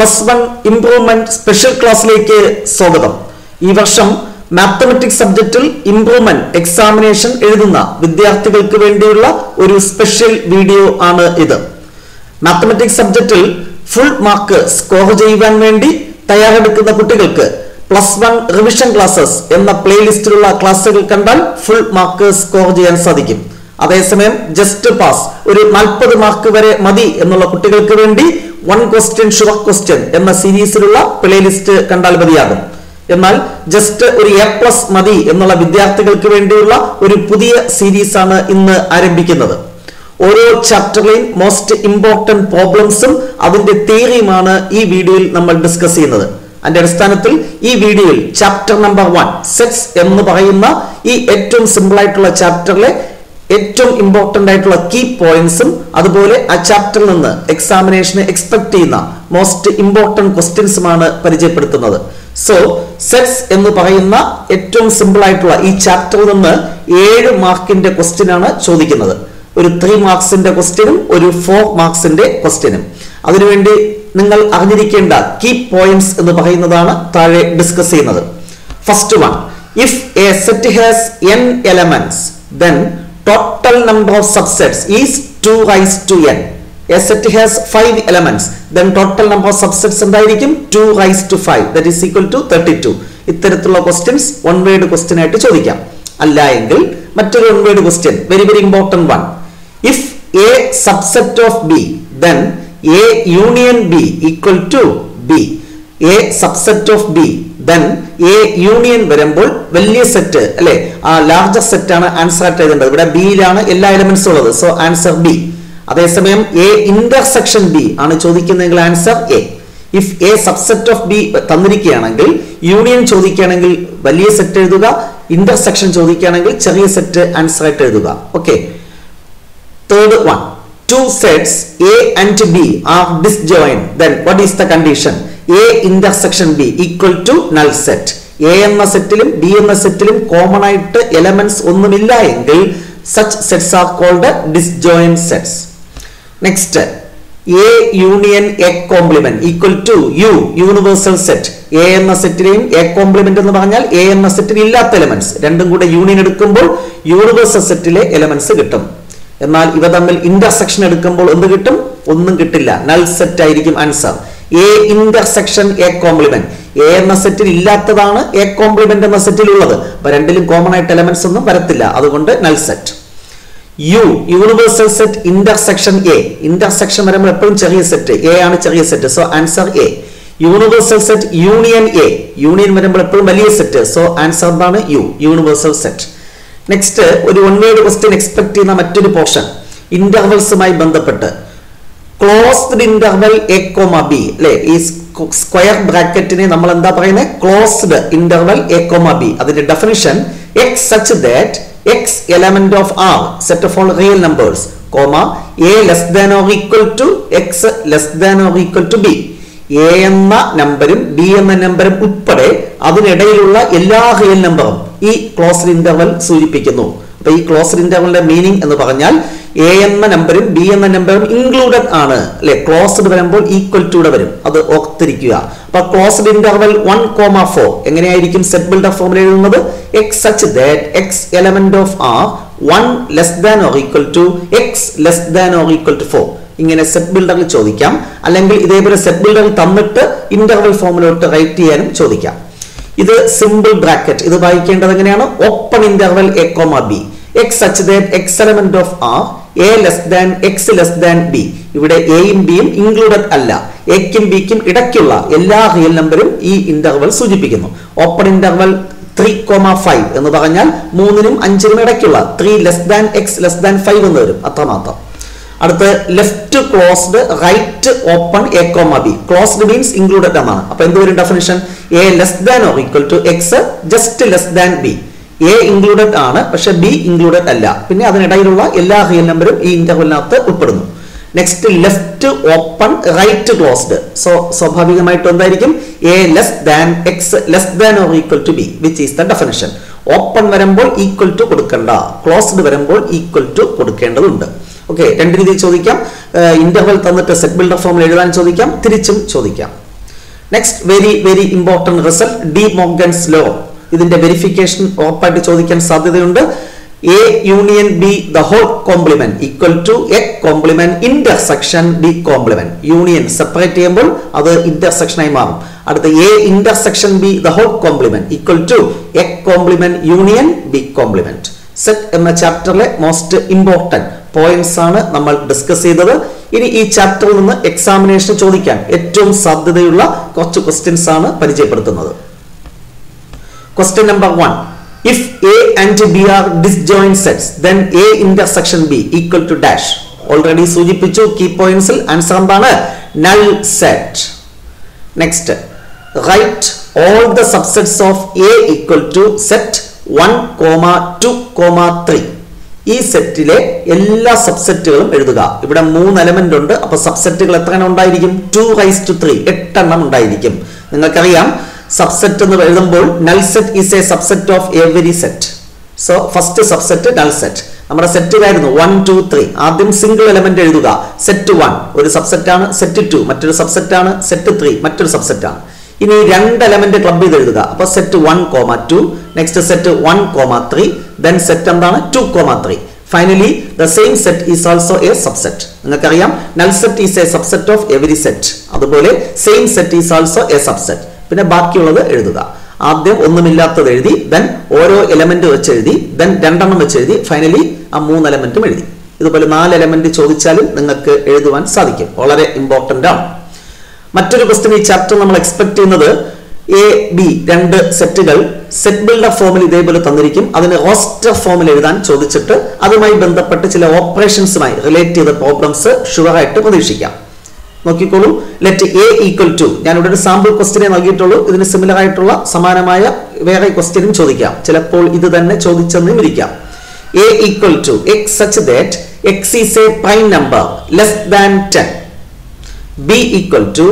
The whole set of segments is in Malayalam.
പ്ലസ് വൺ ഇംപ്രൂവ്മെന്റ് സ്പെഷ്യൽ ക്ലാസ്സിലേക്ക് സ്വാഗതം. ഈ വർഷം മാത്തമെറ്റിക്സ് സബ്ജക്റ്റിൽ ഇംപ്രൂവ്മെന്റ് എക്സാമിനേഷൻ എഴുതുന്ന വിദ്യാർത്ഥികൾക്ക് വേണ്ടിയുള്ള ഒരു സ്പെഷ്യൽ വീഡിയോ ആണ് ഇത്. മാത്തമെറ്റിക്സ് സബ്ജക്റ്റിൽ ഫുൾ മാർക്ക് സ്കോർ ചെയ്യുവാൻ വേണ്ടി തയ്യാറെടുക്കുന്ന കുട്ടികൾക്ക് പ്ലസ് വൺ റിവിഷൻ ക്ലാസ്സസ് എന്ന പ്ലേലിസ്റ്റിലുള്ള ക്ലാസ്സുകൾ കണ്ടാൽ ഫുൾ മാർക്ക് സ്കോർ ചെയ്യാൻ സാധിക്കും. അതേസമയം ജസ്റ്റ് പാസ് ഒരു നാൽപ്പത് മാർക്ക് വരെ മതി എന്നുള്ള കുട്ടികൾക്ക് വേണ്ടി വൺ ക്വസ്റ്റ്യൻ ഷുവർ ക്വസ്റ്റ്യൻ എന്ന സീരീസിലുള്ള പ്ലേലിസ്റ്റ് കണ്ടാൽ മതിയാകും. എന്നാൽ ജസ്റ്റ് ഒരു എ പ്ലസ് മതി എന്നുള്ള വിദ്യാർത്ഥികൾക്ക് വേണ്ടിയുള്ള ഒരു പുതിയ സീരീസ് ആണ് ഇന്ന് ആരംഭിക്കുന്നത്. ഓരോ ചാപ്റ്ററിലെയും മോസ്റ്റ് ഇമ്പോർട്ടന്റ് പ്രോബ്ലംസും അതിന്റെ തിയറിയുമാണ് ഈ വീഡിയോയിൽ നമ്മൾ ഡിസ്കസ് ചെയ്യുന്നത്. അതിന്റെ അടിസ്ഥാനത്തിൽ ഈ വീഡിയോയിൽ ചാപ്റ്റർ നമ്പർ വൺ സെറ്റ്സ് എന്ന് പറയുന്ന ഈ ഏറ്റവും സിമ്പിൾ ആയിട്ടുള്ള ചാപ്റ്ററിലെ ഏറ്റവും ഇമ്പോർട്ടന്റ് ആയിട്ടുള്ള കീ പോയിന്റ്സും അതുപോലെ ആ ചാപ്റ്ററിൽ നിന്ന് എക്സാമിനേഷന് എക്സ്പെക്ട് ചെയ്യുന്ന മോസ്റ്റ് ഇമ്പോർട്ടന്റ് ക്വസ്റ്റ്യൻസുമാണ് പരിചയപ്പെടുത്തുന്നത്. സോ സെറ്റ്സ് എന്ന് പറയുന്ന ഏറ്റവും സിമ്പിൾ ആയിട്ടുള്ള ഈ ചാപ്റ്ററിൽ നിന്ന് ഏഴ് മാർക്കിന്റെ ക്വസ്റ്റ്യൻ ആണ് ചോദിക്കുന്നത്. ഒരു ത്രീ മാർക്സിന്റെ ക്വസ്റ്റ്യനും ഒരു ഫോർ മാർക്സിന്റെ ക്വസ്റ്റ്യനും അതിനുവേണ്ടി നിങ്ങൾ അറിഞ്ഞിരിക്കേണ്ട കീ പോയിന്റ്സ് എന്ന് പറയുന്നതാണ് താഴെ ഡിസ്കസ് ചെയ്യുന്നത്. First one if a set has n elements then total number of subsets is two raise to n. A set has five elements. Then total number of subsets എന്തായിരിക്കും? Two raise to five that is equal to thirty two ഇത്തരത്തിലുള്ള ക്വസ്റ്റ്യൻസ് വൺ വേർഡ് ക്വസ്റ്റ്യൻ ആയിട്ട് ചോദിക്കാം. അല്ല എങ്കിൽ മറ്റൊരു one word question very very important one if A subset of B then A union B equal to B A subset of B then A union വരുമ്പോൾ വലിയ സെറ്റ് അല്ലെ? ആ ലാർജർ സെറ്റ് ആണ് ആൻസർ ആയിട്ട് എഴുതേണ്ടത് ഇവിടെ ബിയിലാണ് എല്ലാ എലമെന്റ്സും ഉള്ളത്. സോ ആൻസർ ബി അതേസമയം എ ഇന്റർസെക്ഷൻ ബി ആണ് ചോദിക്കുന്നതെങ്കിൽ answer A if A subset of B തന്നിരിക്കുകയാണെങ്കിൽ union ചോദിക്കുകയാണെങ്കിൽ വലിയ സെറ്റ് എഴുതുക ഇന്റർസെക്ഷൻ ചോദിക്കുകയാണെങ്കിൽ ചെറിയ സെറ്റ് ആൻസർ ആയിട്ട് എഴുതുക. Okay third one two sets A and B are disjoint, then what is the condition? A intersection B equal to null set A എന്ന സെറ്റിലും ബി എന്ന സെറ്റിലും കോമൺ ആയിട്ട് എലമെന്റ്സ് ഒന്നുമില്ല എങ്കിൽ such sets are called disjoint sets next A union A complement equal to U universal set A എന്ന സെറ്റിലെയും എ കോംപ്ലിമെന്റ് എന്ന് പറഞ്ഞാൽ എ എന്ന സെറ്റിൽ ഇല്ലാത്ത എലമെന്റ്സ് രണ്ടും കൂടെ യൂണിയൻ എടുക്കുമ്പോൾ യൂണിവേഴ്സൽ സെറ്റിലെ എലമെന്റ്സ് കിട്ടും. എന്നാൽ ഇവ തമ്മിൽ ഇന്റർസെക്ഷൻ എടുക്കുമ്പോൾ എന്ത് കിട്ടും? ഒന്നും കിട്ടില്ല. നൾ സെറ്റ് ആയിരിക്കും answer A intersection A complement A എന്ന സെറ്റിൽ ഇല്ലാത്തതാണ് എ കോംപ്ലിമെന്റ് എന്ന സെറ്റിൽ ഉള്ളത്. അപ്പൊ രണ്ടിലും കോമൺ ആയിട്ട് എലമെന്റ്സ് ഒന്നും വരത്തില്ല. അതുകൊണ്ട് null set U universal set intersection A intersection വരുമ്പോൾ എപ്പോഴും ചെറിയ സെറ്റ് എ ആണ് ചെറിയ set so answer A universal set union A union വരുമ്പോൾ എപ്പോഴും വലിയ സെറ്റ് സോ ആൻസർ ആണ് യു യൂണിവേഴ്സൽ സെറ്റ് നെക്സ്റ്റ് ഒരു വേർഡ് ക്വസ്റ്റ്യൻ എക്സ്പെക്ട് ചെയ്യുന്ന മറ്റൊരു പോർഷൻ ഇന്റർവൽസുമായി ബന്ധപ്പെട്ട്. Closed interval A comma B അല്ലെ? ഈ സ്ക്വയർ ബ്രാക്കറ്റിനെ നമ്മൾ എന്താ പറയുന്നത് closed interval A comma B അതിന്റെ definition X such that X element of R set of all real numbers comma A less than or equal to X less than or equal to B A എന്ന നമ്പരും ബി എന്ന നമ്പരും ഉൾപ്പെടെ അതിനിടയിലുള്ള എല്ലാ റിയൽ നമ്പറും ഈ ക്ലോസ്ഡ് ഇന്റർവൽ സൂചിപ്പിക്കുന്നു. അപ്പൊ ഈ ക്ലോസ്ഡ് ഇന്റർവലിന്റെ മീനിങ് എന്ന് പറഞ്ഞാൽ എ എന്ന നമ്പറും ബി എന്ന നമ്പറും ഇൻക്ലൂഡഡ് ആണ്. അല്ലെ? ക്ലോസ്ഡ് വരുമ്പോൾ ഈക്വൽ ടു വരും. അത് ഓർത്തിരിക്കുക. അപ്പൊ closed interval one comma four എങ്ങനെയായിരിക്കും സെറ്റ് ബിൽഡർ ഫോമിൽ എഴുതുന്നത്? X such that X element of R one less than or equal to X less than or equal to four ഇങ്ങനെ സെറ്റ് ബിൽഡറിൽ ചോദിക്കാം. അല്ലെങ്കിൽ ഇതേപോലെ സെറ്റ് ബിൽഡറിൽ തന്നിട്ട് ഇന്റർവൽ ഫോമിലോട്ട് റൈറ്റ് ചെയ്യാനും ചോദിക്കാം. ഇത് സിമ്പിൾ ബ്രാക്കറ്റ് ഇത് വായിക്കേണ്ടത് എങ്ങനെയാണ്? Open interval A comma B X such that X element of R A less than X less than B ഇവിടെ എയും ബിയും ഇൻക്ലൂഡഡ് അല്ല. എക്കും ബിക്കും ഇടയ്ക്കുള്ള എല്ലാ റിയൽ നമ്പറും ഈ ഇന്റർവൽ സൂചിപ്പിക്കുന്നു. Open interval three comma five എന്ന് പറഞ്ഞാൽ മൂന്നിനും അഞ്ചിനും ഇടയ്ക്കുള്ള three less than X less than five എന്ന് വരും. അത്രമാത്രം. അടുത്ത് left closed right open A comma B closed means included എന്നാണ്. അപ്പൊ എന്ത് വരും definition A less than or equal to X just less than B A included ആണ് പക്ഷെ ബി ഇൻക്ലൂഡഡ് അല്ല. പിന്നെ അതിനിടയിലുള്ള എല്ലാ റിയൽ നമ്പറും ഈ ഇന്റർവലിനകത്ത് ഉൾപ്പെടുന്നു. Next left open right closed so സ്വാഭാവികമായിട്ട് എന്തായിരിക്കും? A less than X less than or equal to B which is the definition open വരുമ്പോൾ ഈക്വൽ ടു കൊടുക്കണ്ട. ക്ലോസ്ഡ് വരുമ്പോൾ ഈക്വൽ ടു കൊടുക്കേണ്ടതുണ്ട്. ഓക്കെ രണ്ട് രീതിയിൽ ചോദിക്കാം. ഇന്റർവൽ തന്നിട്ട് സെറ്റ് ബിൽഡർ ഫോമിൽ എഴുതാൻ ചോദിക്കാം. തിരിച്ചും ചോദിക്കാം. Next very very important result De Morgan's law ഇതിന്റെ വെരിഫിക്കേഷൻ ഉറപ്പായിട്ട് ചോദിക്കാൻ സാധ്യതയുണ്ട്. A union B the whole complement equal to A complement intersection B complement union separate ചെയ്യുമ്പോൾ അത് ഇന്റർസെക്ഷൻ ആയി മാറും. അടുത്ത A intersection B the whole complement equal to A complement union B complement set എന്ന ചാപ്റ്ററിലെ മോസ്റ്റ് ഇമ്പോർട്ടന്റ് പോയിന്റ്സ് ആണ് നമ്മൾ ഡിസ്കസ് ചെയ്തത്. ഇനി ഈ ചാപ്റ്ററിൽ നിന്ന് എക്സാമിനേഷൻ ചോദിക്കാൻ ഏറ്റവും സാധ്യതയുള്ള കുറച്ച് ക്വസ്റ്റ്യൻസ് ആണ് പരിചയപ്പെടുത്തുന്നത്. Question number 1. If A and B are disjoint sets then A intersection B equal to dash already സൂചിപ്പിച്ചു കീ പോയിന്റ്സിൽ ആൻസർ എന്താണ്? Null set next write all the subsets of A equal to set 1 comma 2 comma 3 ഈ സെറ്റിലെ എല്ലാ സബ്സെറ്റുകളും എഴുതുക. ഇവിടെ മൂന്ന് എലമെന്റ് ഉണ്ട്. അപ്പൊ സബ്സെറ്റുകൾ എത്ര എണ്ണം ഉണ്ടായിരിക്കും? ടു റൈസ് ടു ത്രീ എട്ടെണ്ണം ഉണ്ടായിരിക്കും. നിങ്ങൾക്കറിയാം? സബ്സെറ്റ് എന്ന് എഴുതുമ്പോൾ null set is a subset of every set so first subset null set നമ്മുടെ സെറ്റുകായിരുന്നു വൺ ടു ത്രീ ആദ്യം സിംഗിൾ എലമെന്റ് എഴുതുക. സെറ്റ് വൺ ഒരു സബ്സെറ്റ് ആണ് സെറ്റ് ടു മറ്റൊരു സബ്സെറ്റ് ആണ് സെറ്റ് ത്രീ മറ്റൊരു സബ്സെറ്റ് ആണ്. ഇനി രണ്ട് എലമെന്റ് ക്ലബ് ചെയ്ത് എഴുതുക. അപ്പൊ set one comma two next set one comma three then set എന്താണ്? Two comma three finally the same set is also a subset നിങ്ങൾക്കറിയാം? Null set is a subset of every set അതുപോലെ same set is also a subset പിന്നെ ബാക്കിയുള്ളത് എഴുതുക. ആദ്യം ഒന്നുമില്ലാത്തത് എഴുതി ദെൻ ഓരോ എലമെന്റ് വെച്ച് എഴുതി ദെൻ രണ്ടെണ്ണം വെച്ച് എഴുതി ഫൈനലി ആ മൂന്ന് എലമെന്റും എഴുതി. ഇതുപോലെ നാല് എലമെന്റ് ചോദിച്ചാലും നിങ്ങൾക്ക് എഴുതുവാൻ സാധിക്കും. വളരെ ഇമ്പോർട്ടന്റ് ആണ്. മറ്റൊരു ക്വസ്റ്റ്യൻ ഈ ചാപ്റ്റർ നമ്മൾ എക്സ്പെക്ട് ചെയ്യുന്നത് എ ബി രണ്ട് സെറ്റുകൾ സെറ്റ് ബിൽഡർ ഫോമിൽ ഇതേപോലെ തന്നിരിക്കും. അതിന് ഓസ്റ്റർ ഫോമിൽ എഴുതാൻ ചോദിച്ചിട്ട് അതുമായി ബന്ധപ്പെട്ട് ചില ഓപ്പറേഷൻസുമായി റിലേറ്റ് ചെയ്ത പ്രോബ്ലംസ് ഷുവറായിട്ട് പ്രതീക്ഷിക്കാം. നോക്കിക്കോളൂ. ലെറ്റ് എ ഈക്വൽ ടു ഞാൻ ഇവിടെ ഒരു സാമ്പിൾ ക്വസ്റ്റിനെ നൽകിയിട്ടുള്ളൂ. ഇതിന് സിമിലർ ആയിട്ടുള്ള സമാനമായ വേറെ ക്വസ്റ്റ്യനും ചോദിക്കാം. ചിലപ്പോൾ ഇത് തന്നെ ചോദിച്ചെന്നും ഇരിക്കാം A equal to X such that X is a prime number less than ten b equal to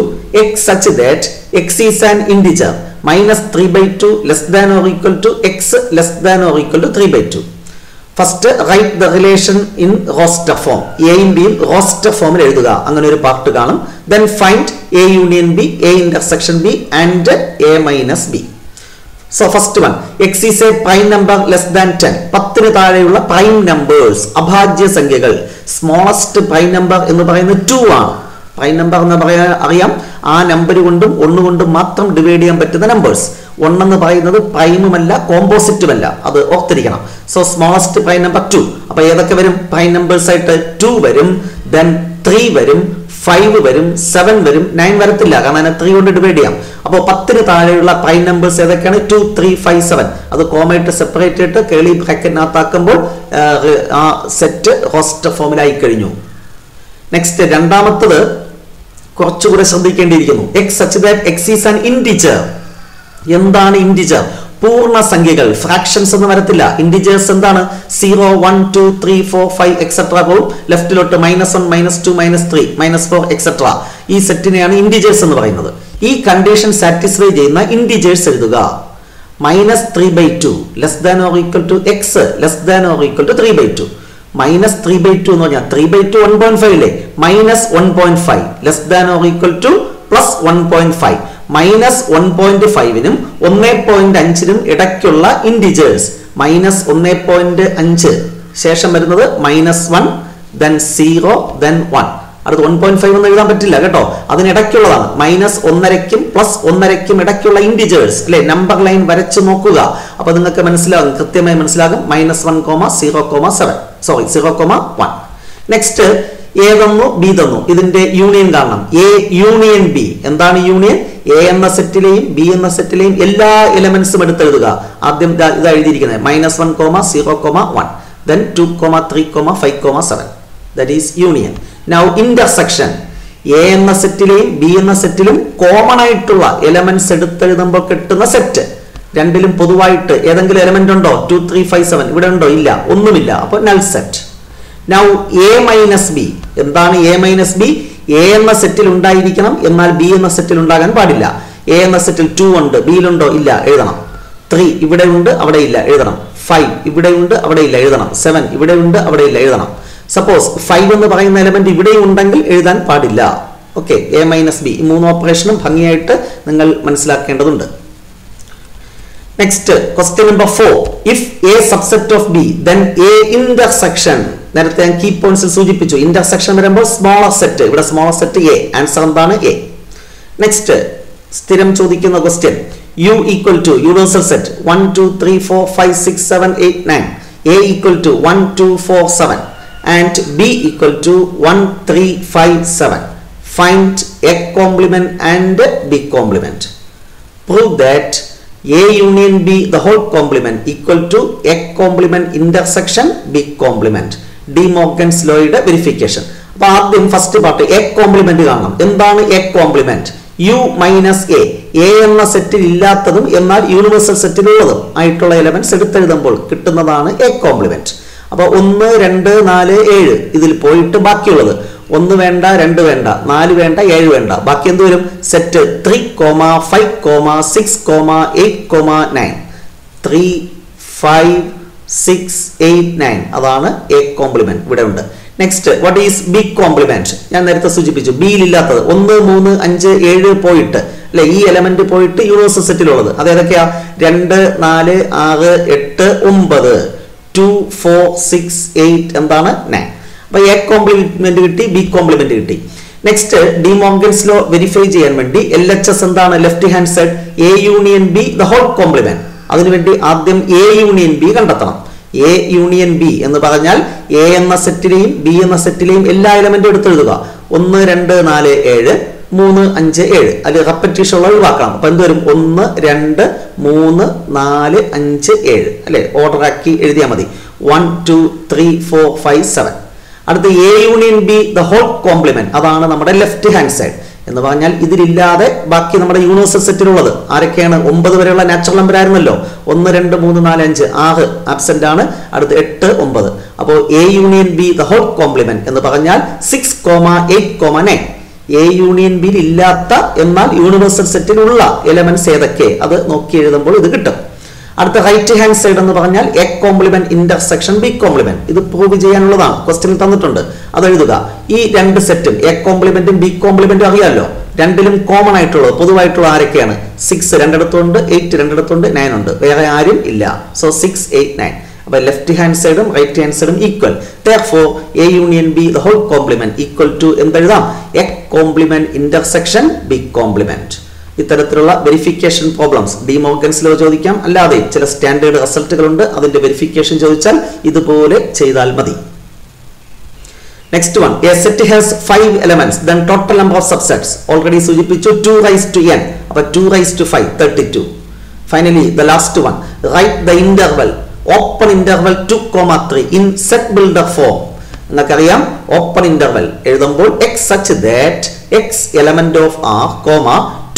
x such that x is an integer minus 3 by 2 less than or equal to x less than or equal to 3 by 2 first write the relation in roster form എയും ബിയും റോസ്റ്റർ ഫോമിൽ എഴുതുക. അങ്ങനെ ഒരു പാർട്ട് കാണും. Then find A union B A intersection B and A minus B so first one X is a prime number less than ten പത്തിന് താഴെയുള്ള പ്രൈം നമ്പേഴ്സ് അഭാജ്യ സംഖ്യകൾ. സ്മോളസ്റ്റ് പ്രൈം നമ്പർ എന്ന് പറയുന്നത് ടു ആണ്. പ്രൈം നമ്പർ എന്ന് പറയാൻ അറിയാം. ആ നമ്പർ കൊണ്ടും ഒന്ന് കൊണ്ടും മാത്രം ഡിവൈഡ് ചെയ്യാൻ പറ്റുന്ന നമ്പേഴ്സ് ഒന്നെന്ന് പറയുന്നത് പ്രൈമുമല്ല കോമ്പോസിറ്റുമല്ല അത് ഓർത്തിരിക്കണം. So smallest prime number two അപ്പൊ ഏതൊക്കെ വരും? പ്രൈം നമ്പേഴ്സ് ആയിട്ട് ടു വരും ദെൻ ത്രീ വരും ഫൈവ് വരും സെവൻ വരും നയൻ വരത്തില്ല. കാരണം അതിനെ ത്രീ കൊണ്ട് ഡിവൈഡ് ചെയ്യാം. അപ്പോൾ പത്തിന് താഴെയുള്ള പ്രൈം നമ്പേഴ്സ് ഏതൊക്കെയാണ്? ടു ത്രീ ഫൈവ് സെവൻ അത് കോമായിട്ട് സെപ്പറേറ്റ് ആയിട്ട് കേളി ബ്രാക്കറ്റിനകത്താക്കുമ്പോൾ ആ സെറ്റ് ഹോസ്റ്റ് ഫോമിലായി കഴിഞ്ഞു. നെക്സ്റ്റ് രണ്ടാമത്തത് കുറച്ചുകൂടെ ശ്രദ്ധിക്കേണ്ടിയിരിക്കുന്നു. X such that X is an integer എന്താണ് ഇൻഡിജർ പൂർണ സംഖ്യകൾ ഫ്രാക്ഷൻസ് എന്ന് വരത്തില്ല. ഇൻഡിജേഴ്സ് എന്താണ്? Zero one two three four five etcetera പോകും ലെഫ്റ്റിലോട്ട് minus one minus two minus three minus four etcetera ഈ സെറ്റിനെയാണ് ഇൻഡിജേഴ്സ് എന്ന് പറയുന്നത്. ഈ കണ്ടീഷൻ സാറ്റിസ്ഫൈ ചെയ്യുന്ന ഇൻഡിജേഴ്സ് എഴുതുക. Minus three by two less than or equal to X less than or equal to three by two minus three by two എന്ന് പറഞ്ഞാൽ three by two one point five അല്ലേ minus one point five less than or equal to plus one point five minus one point ഫൈവിനും ഒന്നേ പോയിന്റ് അഞ്ചിനും ഇടയ്ക്കുള്ള ഇൻഡിജേഴ്സ് മൈനസ് ഒന്നേ പോയിന്റ് അഞ്ച് ശേഷം വരുന്നത് minus one then zero then one അടുത്ത് വൺ പോയിന്റ് ഫൈവ് എന്ന് എഴുതാൻ പറ്റില്ല കേട്ടോ. അതിനിടയ്ക്കുള്ളതാണ് മൈനസ് ഒന്നരയ്ക്കും പ്ലസ് ഒന്നരയ്ക്കും ഇടയ്ക്കുള്ള ഇൻഡിജേഴ്സ് അല്ലെ? നമ്പർ ലൈൻ വരച്ച് നോക്കുക. അപ്പൊ നിങ്ങൾക്ക് മനസ്സിലാകും. കൃത്യമായി മനസ്സിലാകും. Minus one comma zero comma seven sorry zero comma one next A B തന്നു. ഇതിന്റെ യൂണിയൻ കാരണം എ യൂണിയൻ ബി എന്താണ് യൂണിയൻ എ എന്ന സെറ്റിലെയും ബി എന്ന സെറ്റിലെയും എല്ലാ എലമെന്റ്സും എടുത്തെഴുതുക. ആദ്യം ഇത് എഴുതിയിരിക്കുന്നത്. Minus one comma zero comma one then two comma three comma five comma seven that is union now intersection A എന്ന സെറ്റിലെയും ബി എന്ന സെറ്റിലും കോമൺ ആയിട്ടുള്ള എലമെന്റ്സ് എടുത്തെഴുതുമ്പോൾ കിട്ടുന്ന സെറ്റ് രണ്ടിലും പൊതുവായിട്ട് ഏതെങ്കിലും എലമെന്റ് ഉണ്ടോ? ടു ത്രീ ഫൈവ് സെവൻ ഇവിടെ ഉണ്ടോ? ഇല്ല. ഒന്നുമില്ല. അപ്പോൾ null set now A minus B എന്താണ് എ മൈനസ് ബി എ എന്ന സെറ്റിൽ ഉണ്ടായിരിക്കണം എന്നാൽ ബി എന്ന സെറ്റിൽ ഉണ്ടാകാൻ പാടില്ല. എ എന്ന സെറ്റിൽ ടു ഉണ്ട്. ബിയിലുണ്ടോ ഇല്ല. എഴുതണം. ത്രീ ഇവിടെ ഉണ്ട് അവിടെ ഇല്ല. എഴുതണം. ഫൈവ് ഇവിടെ ഉണ്ട് അവിടെ ഇല്ല. എഴുതണം. സെവൻ ഇവിടെ ഉണ്ട് അവിടെ ഇല്ല. എഴുതണം. സപ്പോസ് ഫൈവ് എന്ന് പറയുന്ന എലമെന്റ് ഇവിടെയും ഉണ്ടെങ്കിൽ എഴുതാൻ പാടില്ല. ഓക്കെ എ മൈനസ് ബി ഈ മൂന്ന് ഓപ്പറേഷനും ഭംഗിയായിട്ട് നിങ്ങൾ മനസ്സിലാക്കേണ്ടതുണ്ട്. Next question number four if A subset of B then A intersection നേരത്തെ ഞാൻ കീ പോയിന്റ്സിൽ സൂചിപ്പിച്ചു. ഇന്റർസെക്ഷൻ വരുമ്പോൾ സ്മോളർ സെറ്റ് ഇവിടെ സ്മോളർ സെറ്റ് എ ആൻസർ എന്താണ് എ നെക്സ്റ്റ് സ്ഥിരം ചോദിക്കുന്ന question U equal to universal set one two three four five six seven eight nine A equal to one two four seven and B equal to one three five seven find A complement and B complement prove that A union B the whole complement equal to A complement intersection B complement De Morgan's ലോയുടെ verification അപ്പൊ ആദ്യം ഫസ്റ്റ് പാർട്ട് എ കോംപ്ലിമെന്റ് കാണണം. എന്താണ് A complement U minus A A എന്ന സെറ്റിൽ ഇല്ലാത്തതും എന്നാൽ യൂണിവേഴ്സൽ സെറ്റിലുള്ളതും ആയിട്ടുള്ള എലമെന്റ്സ് എടുത്തെഴുതുമ്പോൾ കിട്ടുന്നതാണ് എ കോംപ്ലിമെന്റ് അപ്പൊ ഒന്ന് രണ്ട് നാല് ഏഴ് ഇതിൽ പോയിട്ട് ബാക്കിയുള്ളത്. ഒന്ന് വേണ്ട രണ്ട് വേണ്ട നാല് വേണ്ട ഏഴ് വേണ്ട. ബാക്കി എന്ത് വരും? Set three comma five comma six comma eight comma nine three five six eight nine അതാണ് എ കോംപ്ലിമെന്റ് ഇവിടെ ഉണ്ട്. Next what is B complement ഞാൻ നേരത്തെ സൂചിപ്പിച്ചു. ബിയിൽ ഇല്ലാത്തത്. ഒന്ന് മൂന്ന് അഞ്ച് ഏഴ് പോയിട്ട്. അല്ലെ ഈ എലമെന്റ് പോയിട്ട് യൂണിവേഴ്സൽ സെറ്റിലുള്ളത് അത് ഏതൊക്കെയാ? രണ്ട് നാല് ആറ് എട്ട് ഒമ്പത്. ടു ഫോർ സിക്സ് എയ്റ്റ് എന്താണ്? നയൻ അപ്പൊ എ കോംപ്ലിമെന്റ് കിട്ടി ബി കോംപ്ലിമെന്റ് കിട്ടി. Next De Morgan's law verify ചെയ്യാൻ വേണ്ടി എൽ എച്ച് എസ് എന്താണ്? Left hand side A union B the whole complement അതിനുവേണ്ടി ആദ്യം എ യൂണിയൻ ബി കണ്ടെത്തണം. എ യൂണിയൻ ബി എന്ന് പറഞ്ഞാൽ എ എന്ന സെറ്റിലെയും ബി എന്ന സെറ്റിലെയും എല്ലാ എലമെന്റും എടുത്തെഴുതുക. ഒന്ന് രണ്ട് നാല് ഏഴ് മൂന്ന് അഞ്ച് ഏഴ്. അതിൽ റെപ്പറ്റീഷൻ ഉള്ള ഒഴിവാക്കണം. അപ്പൊ എന്ത് വരും? ഒന്ന് രണ്ട് മൂന്ന് നാല് അഞ്ച് ഏഴ്. അല്ലെ? ഓർഡർ ആക്കി എഴുതിയാൽ മതി. One two three four five seven അടുത്ത് A union B the whole complement അതാണ് നമ്മുടെ ലെഫ്റ്റ് ഹാൻഡ് സൈഡ് എന്ന് പറഞ്ഞാൽ ഇതിലില്ലാതെ ബാക്കി നമ്മുടെ യൂണിവേഴ്സൽ സെറ്റിലുള്ളത് ആരൊക്കെയാണ്? ഒമ്പത് വരെയുള്ള നാച്ചുറൽ നമ്പർ ആയിരുന്നല്ലോ. ഒന്ന് രണ്ട് മൂന്ന് നാല് അഞ്ച്. ആറ് ആബ്സെന്റ് ആണ്. അടുത്ത് എട്ട് ഒമ്പത്. അപ്പോൾ A union B the whole complement എന്ന് പറഞ്ഞാൽ six comma eight comma nine A union ബിയിൽ ഇല്ലാത്ത എന്നാൽ യൂണിവേഴ്സൽ സെറ്റിലുള്ള എലമെന്റ്സ് ഏതൊക്കെ? അത് നോക്കി എഴുതുമ്പോൾ ഇത് കിട്ടും. അടുത്ത റൈറ്റ് ഹാൻഡ് സൈഡ് എന്ന് പറഞ്ഞാൽ A complement intersection B complement ഇത് പ്രൂവ് ചെയ്യാനുള്ളതാണ്. ക്വസ്റ്റ്യൻ തന്നിട്ടുണ്ട്. അത് എഴുതുക. ഈ രണ്ട് സെറ്റും എ കോംപ്ലിമെന്റും ബി കോംപ്ലിമെന്റും അറിയാമല്ലോ രണ്ടിലും കോമൺ ആയിട്ടുള്ളത് പൊതുവായിട്ടുള്ള ആരൊക്കെയാണ്? സിക്സ് രണ്ടിടത്തുണ്ട് എയ്റ്റ് രണ്ടിടത്തുണ്ട് നയൻ ഉണ്ട്. വേറെ ആരും ഇല്ല. സോ സിക്സ് എയ്റ്റ് നയൻ അപ്പൊ ലെഫ്റ്റ് ഹാൻഡ് സൈഡും റൈറ്റ് ഹാൻഡ് സൈഡും equal for A union B the whole complement equal to എന്തെഴുതാം? A complement intersection B complement ഇത്തരത്തിലുള്ള വെരിഫിക്കേഷൻ പ്രോബ്ലംസ് ഡിമോർഗൻസിലോ ചോദിക്കാം. അല്ലാതെ ചില സ്റ്റാൻഡേർഡ് റിസൾട്ടുകൾ ഉണ്ട് അതിന്റെ വെരിഫിക്കേഷൻ ചോദിച്ചാൽ ഇതുപോലെ ചെയ്താൽ മതി. Next one A set has five elements then total number of subsets already സൂചിപ്പിച്ചു ടു റൈസ് ടു എൻ അപ്പൊ two raise to five thirty two finally the last one right the interval open interval two comma three in set builder form നിങ്ങൾക്കറിയാം ഓപ്പൺ ഇന്റർവൽ എഴുതുമ്പോൾ X such that X element of R comma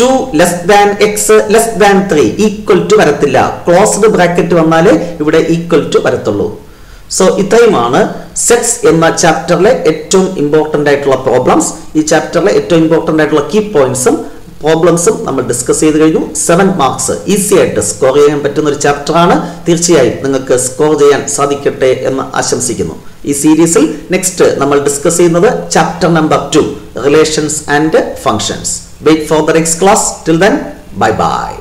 two less than X less than three equal to വരത്തില്ല. ക്ലോസ്ഡ് ബ്രാക്കറ്റ് വന്നാലേ ഇവിടെ ഈക്വൽ ടു വരത്തുള്ളൂ. സോ ഇത്രയുമാണ് സെറ്റ്സ് എന്ന ചാപ്റ്ററിലെ ഏറ്റവും ഇമ്പോർട്ടന്റ് ആയിട്ടുള്ള പ്രോബ്ലംസ് ഈ ചാപ്റ്ററിലെ ഏറ്റവും ഇമ്പോർട്ടന്റ് ആയിട്ടുള്ള കീ പോയിന്റ്സും പ്രോബ്ലംസും നമ്മൾ ഡിസ്കസ് ചെയ്ത് കഴിഞ്ഞു. സെവൻ മാർക്സ് ഈസി ആയിട്ട് സ്കോർ ചെയ്യാൻ പറ്റുന്ന ഒരു ചാപ്റ്ററാണ് തീർച്ചയായും നിങ്ങൾക്ക് സ്കോർ ചെയ്യാൻ സാധിക്കട്ടെ എന്ന് ആശംസിക്കുന്നു. ഈ സീരീസിൽ നെക്സ്റ്റ് നമ്മൾ ഡിസ്കസ് ചെയ്യുന്നത് chapter number two relations and functions wait for the next class. Till then bye bye